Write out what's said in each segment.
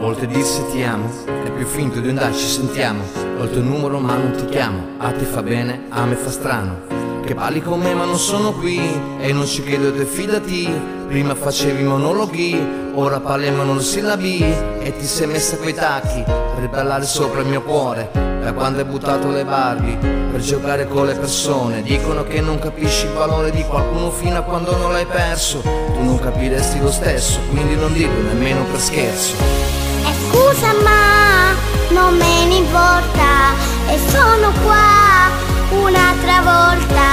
A dirsi ti amo, è più finto di andare ci sentiamo. Ho il tuo numero ma non ti chiamo, a te fa bene, a me fa strano. Che parli con me ma non sono qui E non ci credo te fidati. Prima facevi monologhi Ora parli monosillabi E ti sei messa quei tacchi Per ballare sopra il mio cuore Da quando hai buttato le Barbie Per giocare con le persone. Dicono che non capisci il valore di qualcuno Fino a quando non l'hai perso. Tu non capiresti lo stesso Quindi non dirlo nemmeno per scherzo E scusa ma non me ne importa E sono qua un'altra volta.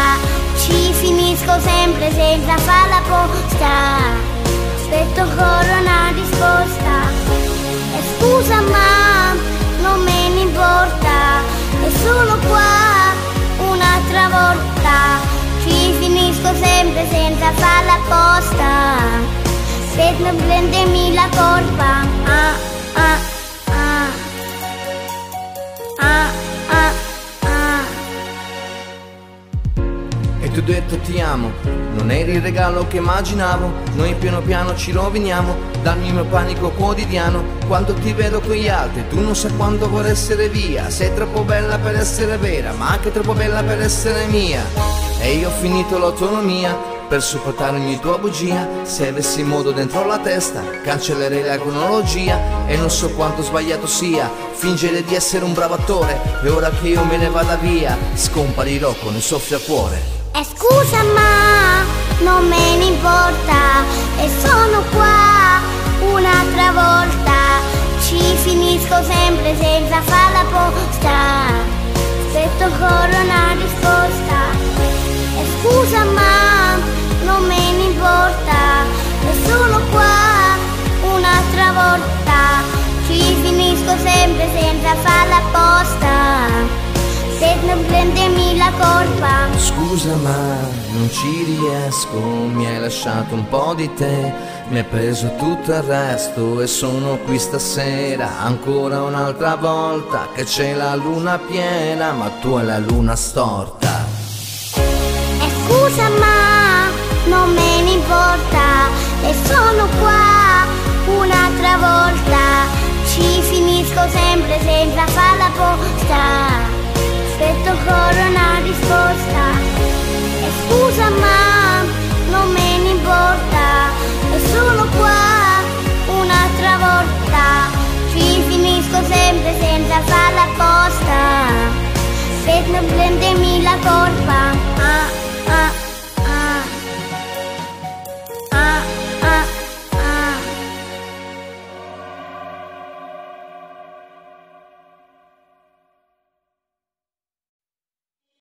Ci finisco sempre senza fare la posta. Aspetto ancora una risposta. E scusa ma non me ne importa E sono qua un'altra volta. Ci finisco sempre senza fare la posta. Aspetto prendemi la colpa ti ho detto ti amo. Non eri il regalo che immaginavo. Noi piano piano ci roviniamo. Dal mio panico quotidiano. Quando ti vedo con gli altri Tu non sai quanto vorrei essere via. Sei troppo bella per essere vera Ma anche troppo bella per essere mia. E io ho finito l'autonomia per supportare ogni tua bugia. Se avessi modo dentro la testa Cancellerei la cronologia. E non so quanto sbagliato sia Fingere di essere un bravo attore. E ora che io me ne vada via Scomparirò con il soffio a cuore e scusa ma non me ne importa e sono qua un'altra volta. Ci finisco sempre senza fare la posta. Aspetto ancora una risposta. E scusa ma non me ne importa e sono qua un'altra volta. Ci finisco sempre senza fare la posta. Se non prendemi la colpa Scusa ma non ci riesco. Mi hai lasciato un po' di te Mi hai preso tutto il resto E sono qui stasera Ancora un'altra volta Che c'è la luna piena Ma tu hai la luna storta. E scusa ma non me ne importa E sono qua un'altra volta. Ci finisco sempre senza fare la